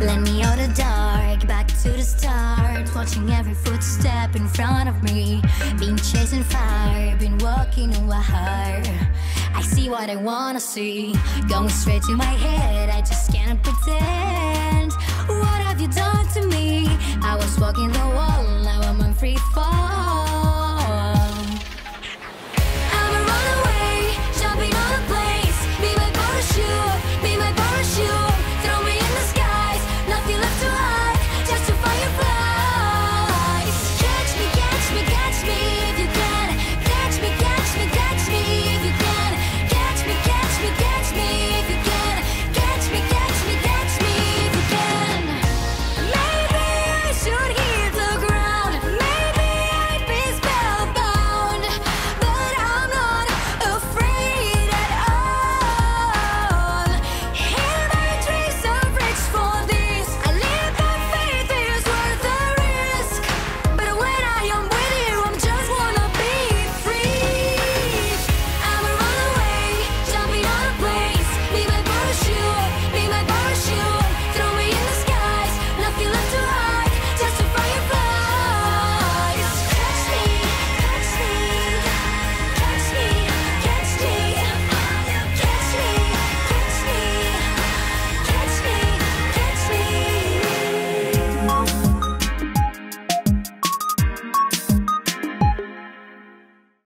Let me out of dark, back to the start. Watching every footstep in front of me. Been chasing fire, been walking on my heart. I see what I wanna see. Going straight to my head, I just can't